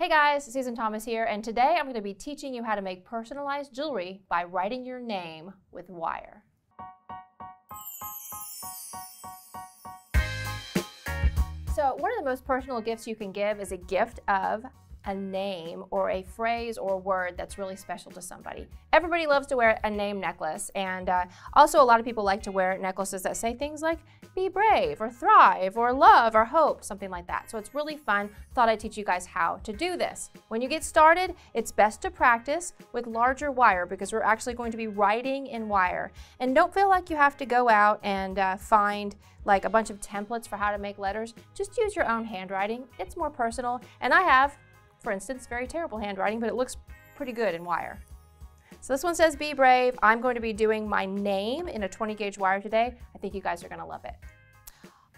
Hey guys, Susan Thomas here, and today I'm going to be teaching you how to make personalized jewelry by writing your name with wire. So one of the most personal gifts you can give is a gift of a name or a phrase or word that's really special to somebody. Everybody loves to wear a name necklace, and uh, also a lot of people like to wear necklaces that say things like be brave or thrive or love or hope, something like that. So it's really fun. Thought I'd teach you guys how to do this. When you get started, it's best to practice with larger wire because we're actually going to be writing in wire. And don't feel like you have to go out and uh, find like a bunch of templates for how to make letters. Just use your own handwriting. It's more personal. And I have for instance, very terrible handwriting, but it looks pretty good in wire. So this one says be brave. I'm going to be doing my name in a 20 gauge wire today. I think you guys are gonna love it.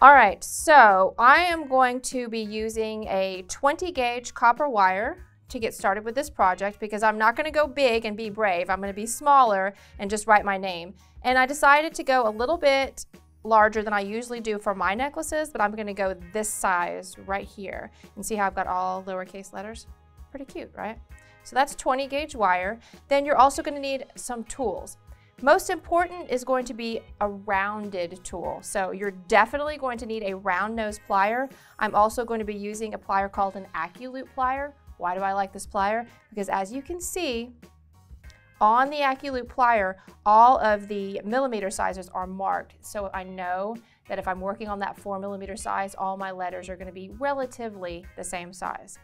All right, so I am going to be using a 20 gauge copper wire to get started with this project because I'm not gonna go big and be brave. I'm gonna be smaller and just write my name. And I decided to go a little bit larger than I usually do for my necklaces, but I'm gonna go this size right here. And see how I've got all lowercase letters? Pretty cute, right? So that's 20 gauge wire. Then you're also gonna need some tools. Most important is going to be a rounded tool. So you're definitely going to need a round nose plier. I'm also going to be using a plier called an AccuLoop plier. Why do I like this plier? Because as you can see, on the AccuLoop plier, all of the millimeter sizes are marked. So I know that if I'm working on that four millimeter size, all my letters are gonna be relatively the same size.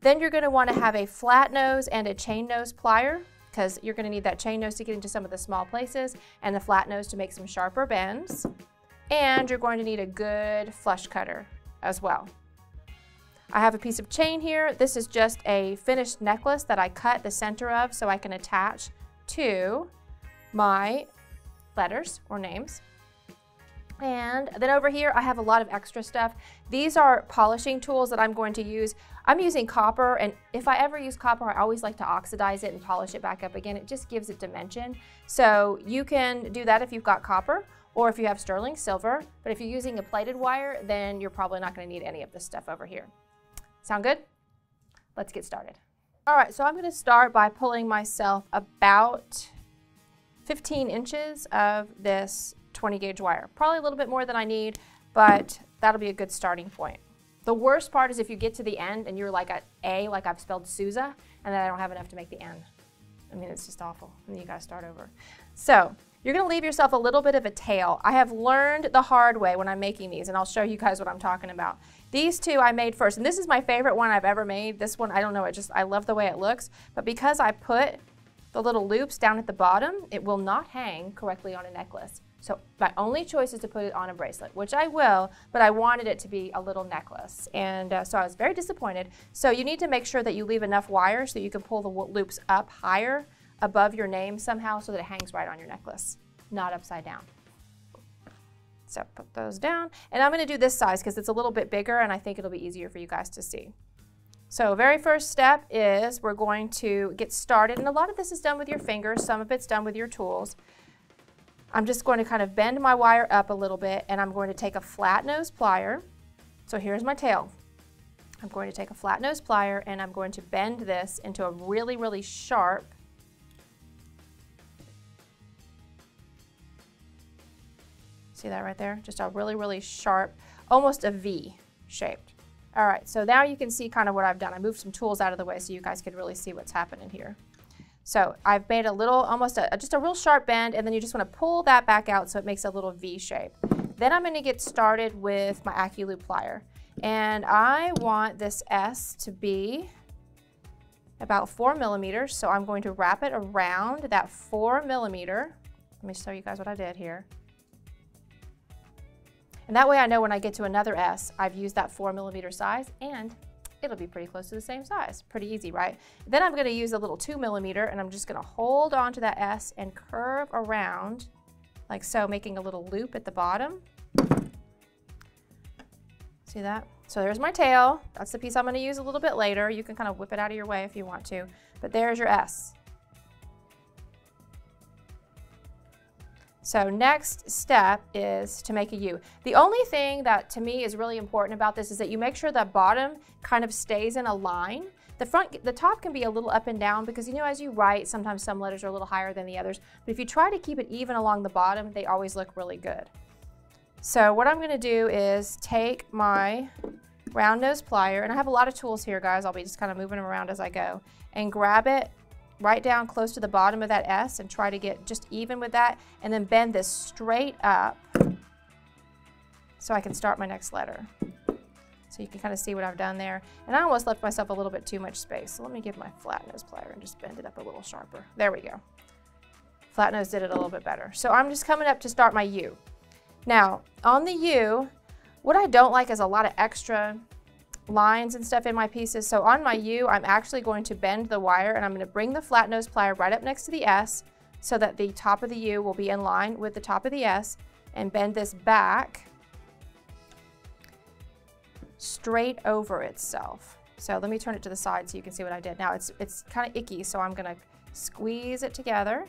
Then you're gonna wanna have a flat nose and a chain nose plier because you're gonna need that chain nose to get into some of the small places and the flat nose to make some sharper bends. And you're going to need a good flush cutter as well. I have a piece of chain here. This is just a finished necklace that I cut the center of so I can attach to my letters or names. And then over here, I have a lot of extra stuff. These are polishing tools that I'm going to use. I'm using copper, and if I ever use copper, I always like to oxidize it and polish it back up again. It just gives it dimension. So you can do that if you've got copper, or if you have sterling silver. But if you're using a plated wire, then you're probably not gonna need any of this stuff over here. Sound good? Let's get started. All right, so I'm gonna start by pulling myself about 15 inches of this 20 gauge wire. Probably a little bit more than I need, but that'll be a good starting point. The worst part is if you get to the end and you're like at A, like I've spelled Sousa, and then I don't have enough to make the N. I mean, it's just awful, and you gotta start over. So, you're gonna leave yourself a little bit of a tail. I have learned the hard way when I'm making these, and I'll show you guys what I'm talking about. These two I made first, and this is my favorite one I've ever made. This one, I don't know, it just, I love the way it looks, but because I put the little loops down at the bottom, it will not hang correctly on a necklace. So my only choice is to put it on a bracelet, which I will, but I wanted it to be a little necklace. And uh, so I was very disappointed. So you need to make sure that you leave enough wire so you can pull the loops up higher above your name somehow so that it hangs right on your necklace, not upside down. So put those down. And I'm going to do this size because it's a little bit bigger and I think it'll be easier for you guys to see. So very first step is we're going to get started. And a lot of this is done with your fingers. Some of it's done with your tools. I'm just going to kind of bend my wire up a little bit and I'm going to take a flat nose plier. So here's my tail. I'm going to take a flat nose plier and I'm going to bend this into a really, really sharp See that right there? Just a really, really sharp, almost a V shaped. All right, so now you can see kind of what I've done. I moved some tools out of the way so you guys could really see what's happening here. So I've made a little, almost a, just a real sharp bend, and then you just want to pull that back out so it makes a little V shape. Then I'm going to get started with my AccuLoop plier. And I want this S to be about four millimeters. So I'm going to wrap it around that four millimeter. Let me show you guys what I did here. And that way I know when I get to another S, I've used that four millimeter size and it'll be pretty close to the same size. Pretty easy, right? Then I'm gonna use a little two millimeter and I'm just gonna hold on to that S and curve around like so, making a little loop at the bottom. See that? So there's my tail. That's the piece I'm gonna use a little bit later. You can kind of whip it out of your way if you want to. But there's your S. So next step is to make a U. The only thing that to me is really important about this is that you make sure the bottom kind of stays in a line. The front, the top can be a little up and down because you know as you write, sometimes some letters are a little higher than the others. But if you try to keep it even along the bottom, they always look really good. So what I'm gonna do is take my round nose plier, and I have a lot of tools here, guys. I'll be just kind of moving them around as I go, and grab it right down close to the bottom of that S and try to get just even with that, and then bend this straight up so I can start my next letter. So you can kind of see what I've done there. And I almost left myself a little bit too much space. So let me give my flat nose plier and just bend it up a little sharper. There we go. Flat nose did it a little bit better. So I'm just coming up to start my U. Now, on the U, what I don't like is a lot of extra lines and stuff in my pieces. So on my U, I'm actually going to bend the wire and I'm going to bring the flat nose plier right up next to the S so that the top of the U will be in line with the top of the S and bend this back straight over itself. So let me turn it to the side so you can see what I did. Now it's, it's kind of icky, so I'm going to squeeze it together.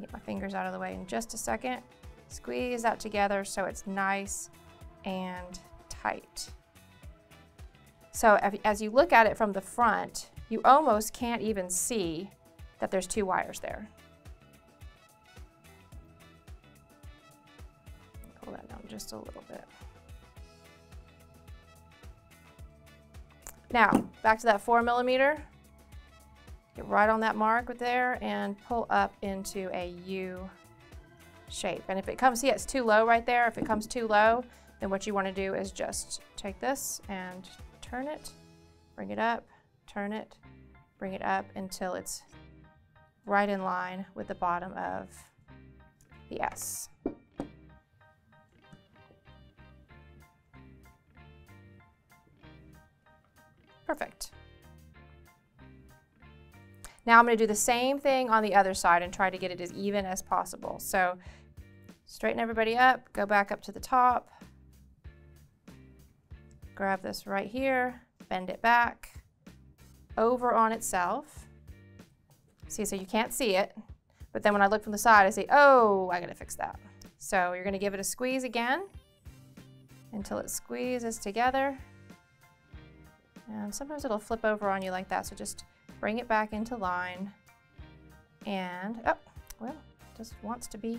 Get my fingers out of the way in just a second. Squeeze that together so it's nice and tight. So as you look at it from the front, you almost can't even see that there's two wires there. Pull that down just a little bit. Now, back to that four millimeter. Get right on that mark right there and pull up into a U shape. And if it comes, see it's too low right there. If it comes too low, then what you want to do is just take this and turn it, bring it up, turn it, bring it up until it's right in line with the bottom of the S. Perfect. Now I'm going to do the same thing on the other side and try to get it as even as possible. So straighten everybody up, go back up to the top, grab this right here, bend it back, over on itself. See, so you can't see it, but then when I look from the side, I say, oh, I gotta fix that. So you're gonna give it a squeeze again until it squeezes together. And sometimes it'll flip over on you like that, so just bring it back into line, and, oh, well, just wants to be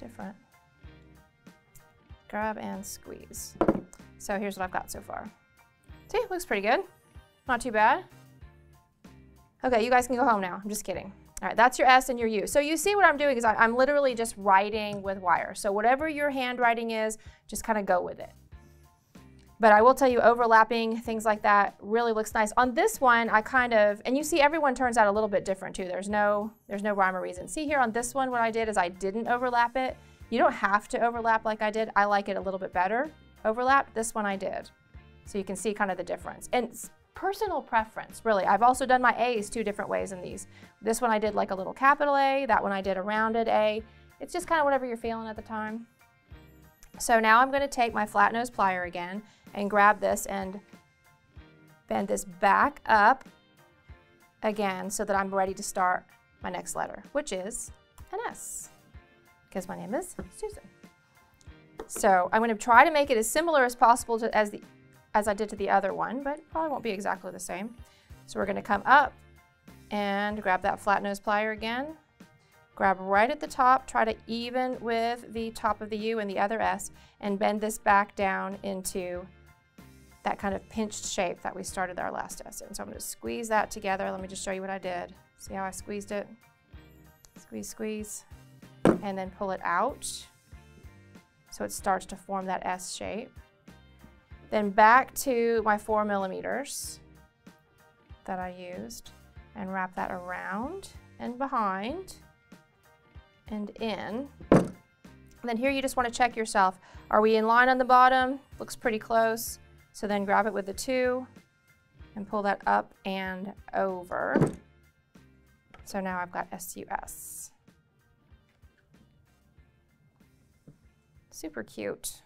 different. Grab and squeeze. So here's what I've got so far. See, looks pretty good. Not too bad. Okay, you guys can go home now. I'm just kidding. All right, that's your S and your U. So you see what I'm doing is I'm literally just writing with wire. So whatever your handwriting is, just kind of go with it. But I will tell you overlapping, things like that really looks nice. On this one, I kind of, and you see everyone turns out a little bit different too. There's no, there's no rhyme or reason. See here on this one, what I did is I didn't overlap it. You don't have to overlap like I did. I like it a little bit better. Overlap, this one I did. So you can see kind of the difference. And personal preference, really. I've also done my A's two different ways in these. This one I did like a little capital A, that one I did a rounded A. It's just kind of whatever you're feeling at the time. So now I'm gonna take my flat nose plier again and grab this and bend this back up again so that I'm ready to start my next letter, which is an S, because my name is Susan. So I'm going to try to make it as similar as possible to, as, the, as I did to the other one, but probably won't be exactly the same. So we're going to come up and grab that flat nose plier again, grab right at the top, try to even with the top of the U and the other S, and bend this back down into that kind of pinched shape that we started our last in. So I'm going to squeeze that together. Let me just show you what I did. See how I squeezed it? Squeeze, squeeze, and then pull it out so it starts to form that S shape. Then back to my four millimeters that I used and wrap that around and behind and in. And then here you just want to check yourself. Are we in line on the bottom? Looks pretty close. So then grab it with the two and pull that up and over. So now I've got SUS. Super cute.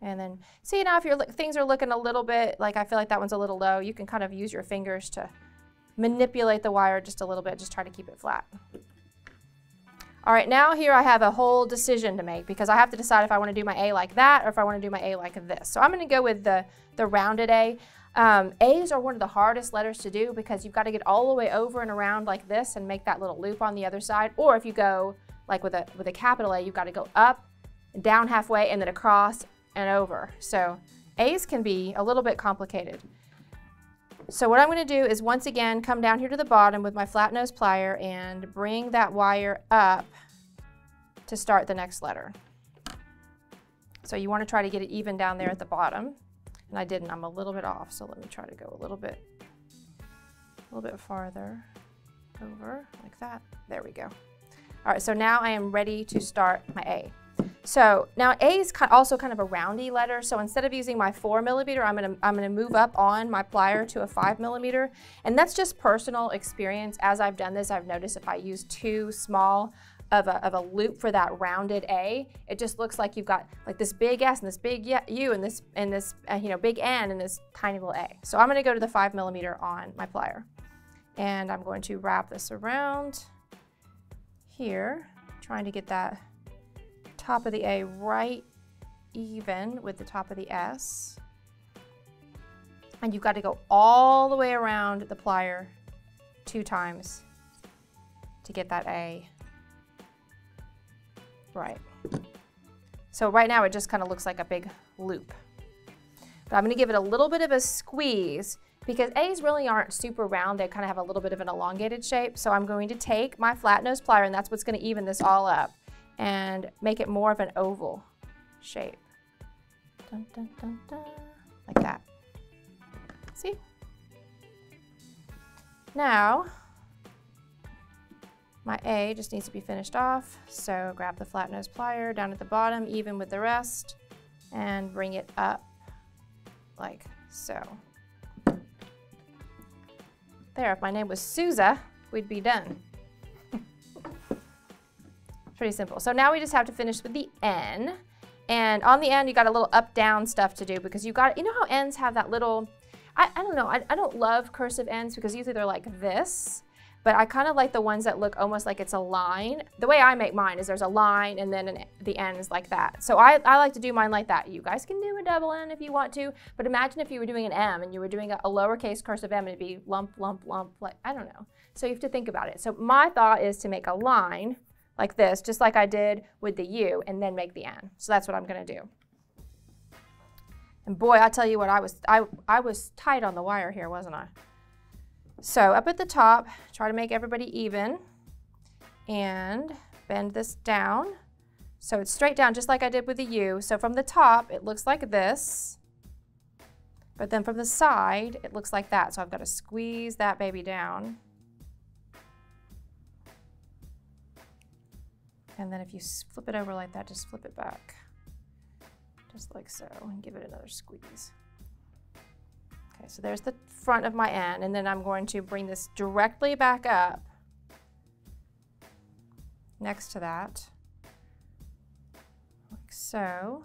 And then see now if your things are looking a little bit like I feel like that one's a little low, you can kind of use your fingers to manipulate the wire just a little bit, just try to keep it flat. All right, now here I have a whole decision to make because I have to decide if I want to do my A like that or if I want to do my A like this. So I'm going to go with the, the rounded A. Um, A's are one of the hardest letters to do because you've got to get all the way over and around like this and make that little loop on the other side. Or if you go like with a, with a capital A, you've got to go up, down halfway, and then across and over. So A's can be a little bit complicated. So what I'm going to do is once again come down here to the bottom with my flat nose plier and bring that wire up to start the next letter. So you want to try to get it even down there at the bottom. And I didn't, I'm a little bit off, so let me try to go a little bit, a little bit farther over like that. There we go. All right, so now I am ready to start my A. So now A is also kind of a roundy letter. So instead of using my four millimeter, I'm gonna, I'm gonna move up on my plier to a five millimeter. And that's just personal experience. As I've done this, I've noticed if I use too small of a, of a loop for that rounded A, it just looks like you've got like this big S and this big U and this, and this uh, you know, big N and this tiny little A. So I'm gonna go to the five millimeter on my plier. And I'm going to wrap this around here, trying to get that top of the A right even with the top of the S. And you've got to go all the way around the plier two times to get that A right. So right now it just kind of looks like a big loop. But I'm going to give it a little bit of a squeeze because A's really aren't super round. They kind of have a little bit of an elongated shape. So I'm going to take my flat nose plier and that's what's going to even this all up and make it more of an oval shape. Dun, dun, dun, like that. See? Now, my A just needs to be finished off. So grab the flat nose plier down at the bottom, even with the rest, and bring it up like so. There, if my name was Sousa, we'd be done. Pretty simple. So now we just have to finish with the N. And on the end, you got a little up-down stuff to do because you got, you know how N's have that little, I, I don't know, I, I don't love cursive N's because usually they're like this, but I kind of like the ones that look almost like it's a line. The way I make mine is there's a line and then an, the N is like that. So I, I like to do mine like that. You guys can do a double N if you want to, but imagine if you were doing an M and you were doing a, a lowercase cursive M, it'd be lump, lump, lump, like, I don't know. So you have to think about it. So my thought is to make a line like this, just like I did with the U, and then make the N. So that's what I'm gonna do. And boy, I tell you what, I was, I, I was tight on the wire here, wasn't I? So up at the top, try to make everybody even and bend this down. So it's straight down just like I did with the U. So from the top, it looks like this. But then from the side, it looks like that. So I've got to squeeze that baby down. And then if you flip it over like that, just flip it back. Just like so, and give it another squeeze. Okay, so there's the front of my end, and then I'm going to bring this directly back up next to that, like so.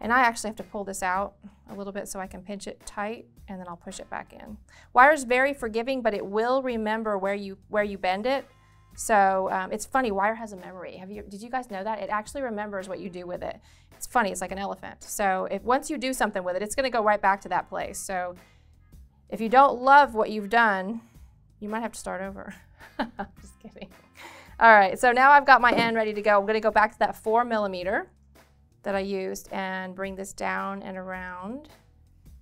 And I actually have to pull this out a little bit so I can pinch it tight and then I'll push it back in. Wire is very forgiving, but it will remember where you, where you bend it. So um, it's funny, wire has a memory. Have you, did you guys know that? It actually remembers what you do with it. It's funny, it's like an elephant. So if once you do something with it, it's gonna go right back to that place. So if you don't love what you've done, you might have to start over. Just kidding. All right, so now I've got my N ready to go. I'm gonna go back to that four millimeter that I used and bring this down and around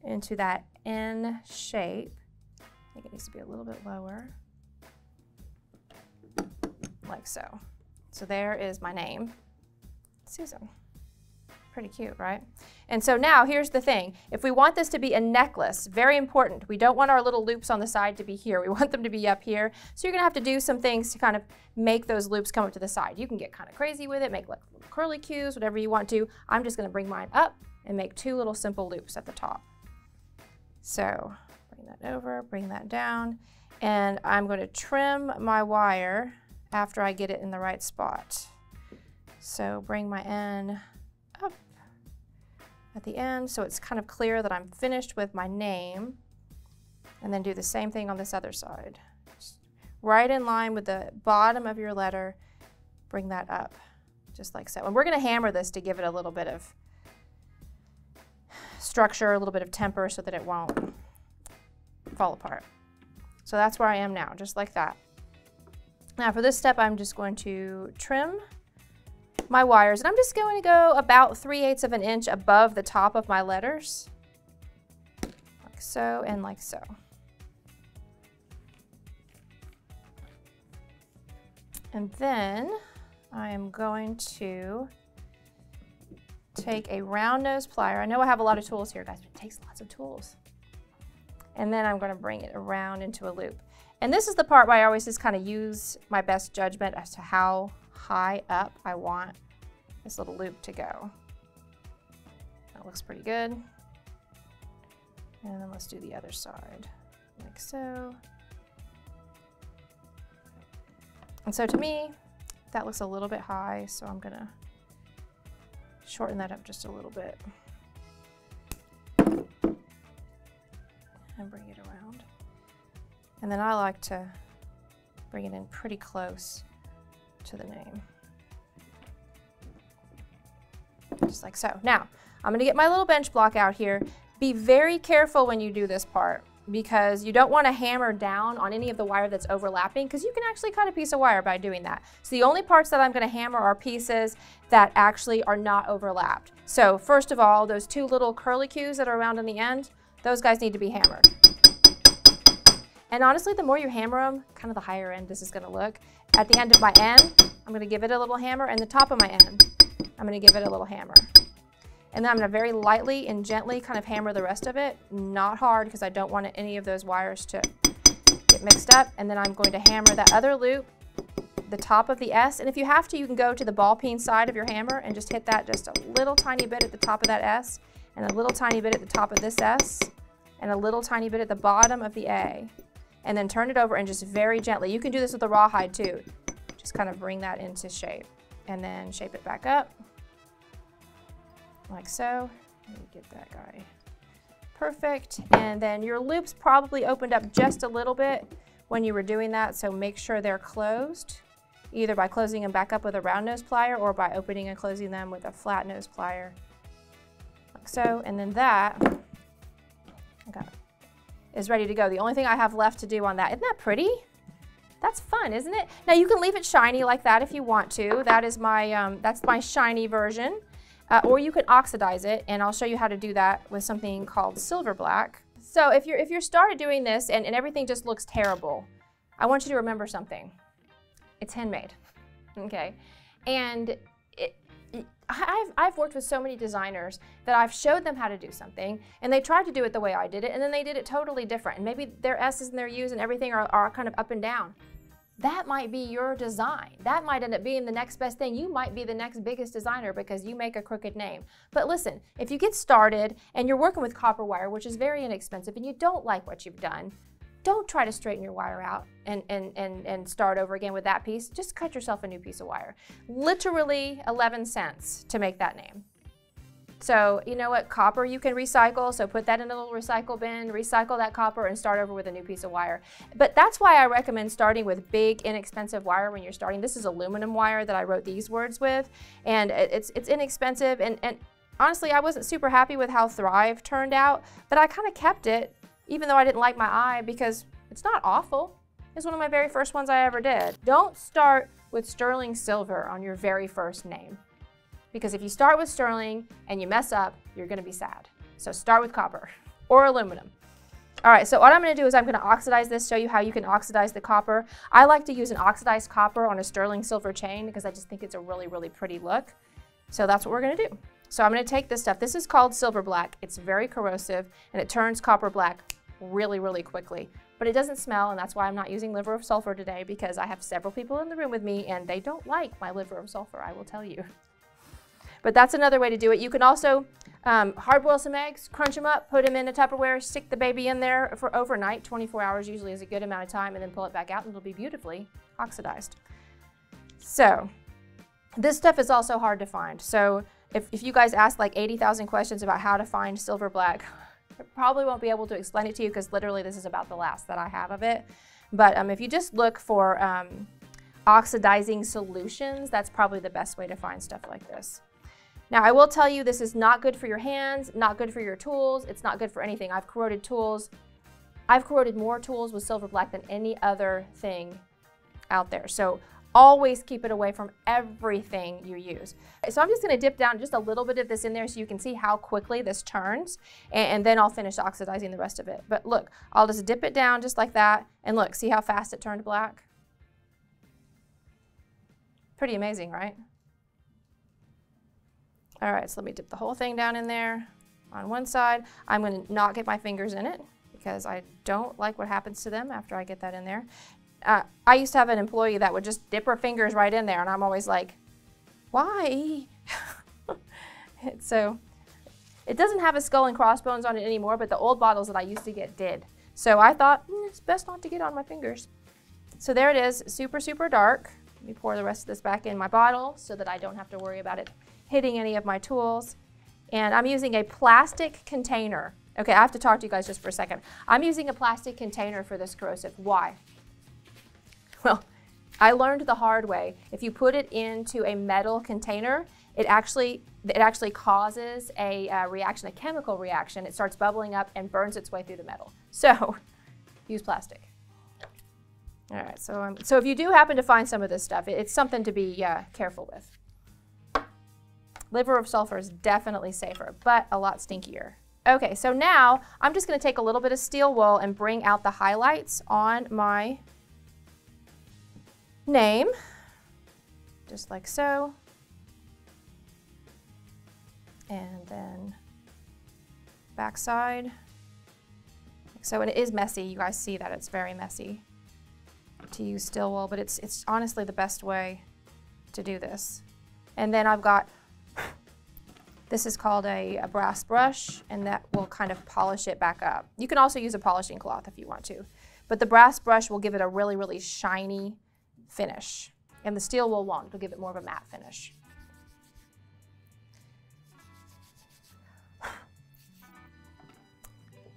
into that N shape. I think it needs to be a little bit lower like so. So there is my name, Susan. Pretty cute, right? And so now here's the thing. If we want this to be a necklace, very important, we don't want our little loops on the side to be here. We want them to be up here. So you're gonna have to do some things to kind of make those loops come up to the side. You can get kind of crazy with it, make like little curly cues, whatever you want to. I'm just gonna bring mine up and make two little simple loops at the top. So bring that over, bring that down, and I'm going to trim my wire after I get it in the right spot. So bring my N up at the end so it's kind of clear that I'm finished with my name. And then do the same thing on this other side. Just right in line with the bottom of your letter, bring that up, just like so. And we're gonna hammer this to give it a little bit of structure, a little bit of temper so that it won't fall apart. So that's where I am now, just like that. Now for this step, I'm just going to trim my wires and I'm just going to go about 3 eighths of an inch above the top of my letters, like so and like so. And then I am going to take a round nose plier. I know I have a lot of tools here, guys, but it takes lots of tools. And then I'm going to bring it around into a loop. And this is the part where I always just kind of use my best judgment as to how high up I want this little loop to go. That looks pretty good. And then let's do the other side, like so. And so to me, that looks a little bit high, so I'm gonna shorten that up just a little bit. And bring it around. And then I like to bring it in pretty close to the name. Just like so. Now, I'm gonna get my little bench block out here. Be very careful when you do this part because you don't want to hammer down on any of the wire that's overlapping because you can actually cut a piece of wire by doing that. So the only parts that I'm going to hammer are pieces that actually are not overlapped. So first of all, those two little curlicues that are around on the end, those guys need to be hammered. And honestly, the more you hammer them, kind of the higher end this is going to look. At the end of my end, I'm going to give it a little hammer, and the top of my end, I'm going to give it a little hammer. And then I'm gonna very lightly and gently kind of hammer the rest of it, not hard because I don't want any of those wires to get mixed up. And then I'm going to hammer that other loop, the top of the S. And if you have to, you can go to the ball peen side of your hammer and just hit that just a little tiny bit at the top of that S and a little tiny bit at the top of this S and a little tiny bit at the bottom of the A. And then turn it over and just very gently. You can do this with a rawhide too. Just kind of bring that into shape and then shape it back up like so. Let me get that guy. Perfect. And then your loops probably opened up just a little bit when you were doing that, so make sure they're closed, either by closing them back up with a round nose plier or by opening and closing them with a flat nose plier, like so. And then that is ready to go. The only thing I have left to do on that, isn't that pretty? That's fun, isn't it? Now you can leave it shiny like that if you want to. That is my, um, that's my shiny version. Uh, or you can oxidize it, and I'll show you how to do that with something called silver black. So if you're, if you're started doing this and, and everything just looks terrible, I want you to remember something. It's handmade, okay? And I've, I've worked with so many designers that I've showed them how to do something and they tried to do it the way I did it and then they did it totally different. And maybe their S's and their U's and everything are, are kind of up and down that might be your design. That might end up being the next best thing. You might be the next biggest designer because you make a crooked name. But listen, if you get started and you're working with copper wire, which is very inexpensive, and you don't like what you've done, don't try to straighten your wire out and, and, and, and start over again with that piece. Just cut yourself a new piece of wire. Literally 11 cents to make that name. So you know what, copper you can recycle, so put that in a little recycle bin, recycle that copper and start over with a new piece of wire. But that's why I recommend starting with big, inexpensive wire when you're starting. This is aluminum wire that I wrote these words with, and it's, it's inexpensive, and, and honestly, I wasn't super happy with how Thrive turned out, but I kind of kept it, even though I didn't like my eye, because it's not awful. It's one of my very first ones I ever did. Don't start with sterling silver on your very first name because if you start with sterling and you mess up, you're gonna be sad. So start with copper or aluminum. All right, so what I'm gonna do is I'm gonna oxidize this, show you how you can oxidize the copper. I like to use an oxidized copper on a sterling silver chain because I just think it's a really, really pretty look. So that's what we're gonna do. So I'm gonna take this stuff. This is called silver black. It's very corrosive and it turns copper black really, really quickly. But it doesn't smell and that's why I'm not using liver of sulfur today because I have several people in the room with me and they don't like my liver of sulfur, I will tell you. But that's another way to do it. You can also um, hard boil some eggs, crunch them up, put them in a Tupperware, stick the baby in there for overnight. 24 hours usually is a good amount of time, and then pull it back out and it'll be beautifully oxidized. So this stuff is also hard to find. So if, if you guys ask like 80,000 questions about how to find silver black, I probably won't be able to explain it to you because literally this is about the last that I have of it. But um, if you just look for um, oxidizing solutions, that's probably the best way to find stuff like this. Now, I will tell you this is not good for your hands, not good for your tools. It's not good for anything. I've corroded tools. I've corroded more tools with silver black than any other thing out there. So always keep it away from everything you use. So I'm just gonna dip down just a little bit of this in there so you can see how quickly this turns and, then I'll finish oxidizing the rest of it. But look, I'll just dip it down just like that and look, see how fast it turned black? Pretty amazing, right? All right, so let me dip the whole thing down in there on one side. I'm gonna not get my fingers in it because I don't like what happens to them after I get that in there. Uh, I used to have an employee that would just dip her fingers right in there and I'm always like, why? so it doesn't have a skull and crossbones on it anymore, but the old bottles that I used to get did. So I thought, mm, it's best not to get on my fingers. So there it is, super, super dark. Let me pour the rest of this back in my bottle so that I don't have to worry about it hitting any of my tools. And I'm using a plastic container. Okay, I have to talk to you guys just for a second. I'm using a plastic container for this corrosive. Why? Well, I learned the hard way. If you put it into a metal container, it actually it actually causes a uh, reaction, a chemical reaction. It starts bubbling up and burns its way through the metal. So, use plastic. All right, so um, so if you do happen to find some of this stuff, it, it's something to be uh, careful with. Liver of sulfur is definitely safer, but a lot stinkier. Okay, so now I'm just going to take a little bit of steel wool and bring out the highlights on my name, just like so. And then backside. So it is messy. You guys see that it's very messy to use steel wool, but it's, it's honestly the best way to do this. And then I've got, this is called a, a brass brush, and that will kind of polish it back up. You can also use a polishing cloth if you want to, but the brass brush will give it a really, really shiny finish. And the steel wool won't, it'll give it more of a matte finish.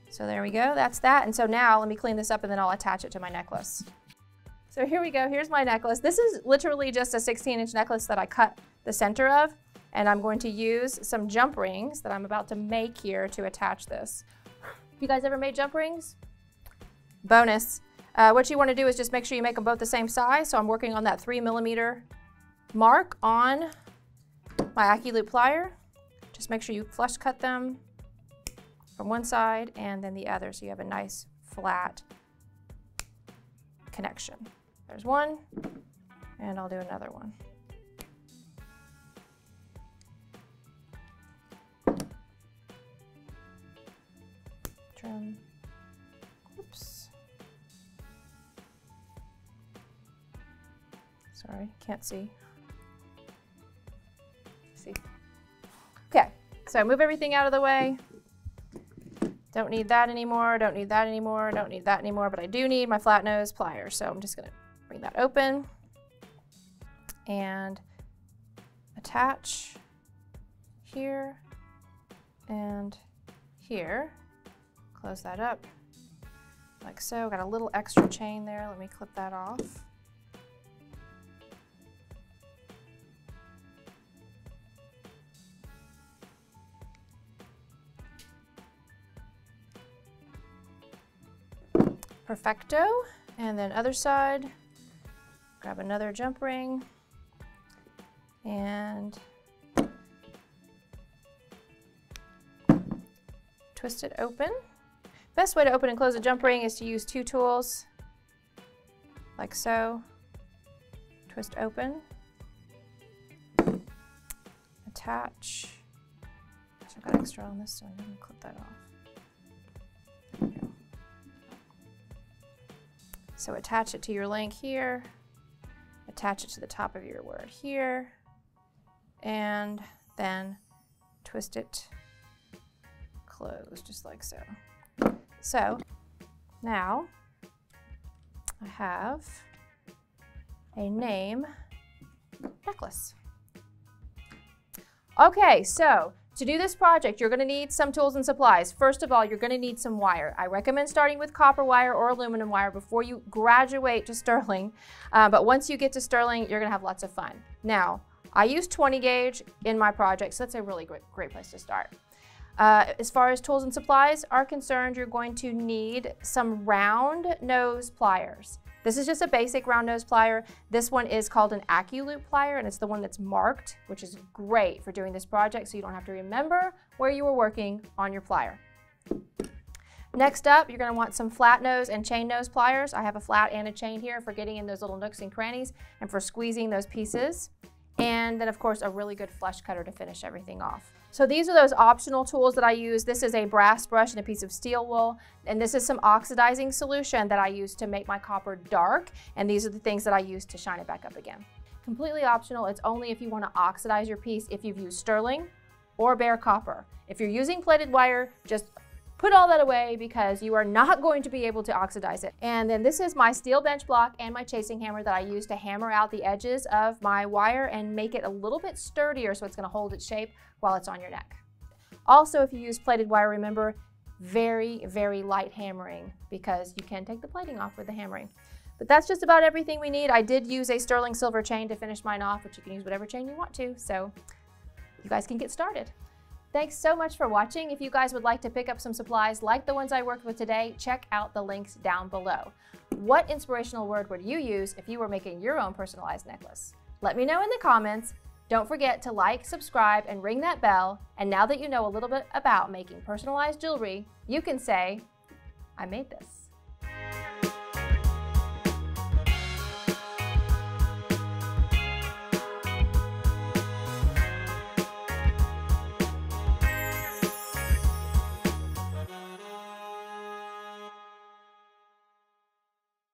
So there we go, that's that. And so now let me clean this up and then I'll attach it to my necklace. So here we go, here's my necklace. This is literally just a 16 inch necklace that I cut the center of. And I'm going to use some jump rings that I'm about to make here to attach this. You guys ever made jump rings? Bonus. Uh, what you want to do is just make sure you make them both the same size. So I'm working on that three millimeter mark on my AccuLoop plier. Just make sure you flush cut them from one side and then the other so you have a nice flat connection. There's one, and I'll do another one. Trim. Sorry, can't see. See. Okay, so I move everything out of the way. Don't need that anymore, don't need that anymore, don't need that anymore, but I do need my flat nose pliers. So I'm just gonna bring that open and attach here and here. Close that up like so. Got a little extra chain there. Let me clip that off. Perfecto. And then other side, grab another jump ring and twist it open. Best way to open and close a jump ring is to use two tools, like so. Twist open, attach. I've got extra on this, so I'm gonna clip that off. So attach it to your link here, attach it to the top of your word here, and then twist it close, just like so. So now I have a name necklace. Okay, so To do this project, you're going to need some tools and supplies. First of all, you're going to need some wire. I recommend starting with copper wire or aluminum wire before you graduate to sterling. Uh, but once you get to sterling, you're going to have lots of fun. Now, I use 20 gauge in my project, so that's a really great, great place to start. Uh, as far as tools and supplies are concerned, you're going to need some round nose pliers. This is just a basic round nose plier. This one is called an AccuLoop plier and it's the one that's marked, which is great for doing this project so you don't have to remember where you were working on your plier. Next up, you're gonna want some flat nose and chain nose pliers. I have a flat and a chain here for getting in those little nooks and crannies and for squeezing those pieces. And then of course, a really good flush cutter to finish everything off. So these are those optional tools that I use. This is a brass brush and a piece of steel wool. And this is some oxidizing solution that I use to make my copper dark. And these are the things that I use to shine it back up again. Completely optional. It's only if you want to oxidize your piece if you've used sterling or bare copper. If you're using plated wire, just Put all that away because you are not going to be able to oxidize it. And then this is my steel bench block and my chasing hammer that I use to hammer out the edges of my wire and make it a little bit sturdier so it's gonna hold its shape while it's on your neck. Also, if you use plated wire, remember, very, very light hammering because you can take the plating off with the hammering. But that's just about everything we need. I did use a sterling silver chain to finish mine off, but you can use whatever chain you want to, so you guys can get started. Thanks so much for watching. If you guys would like to pick up some supplies like the ones I worked with today, check out the links down below. What inspirational word would you use if you were making your own personalized necklace? Let me know in the comments. Don't forget to like, subscribe, and ring that bell. And now that you know a little bit about making personalized jewelry, you can say, I made this.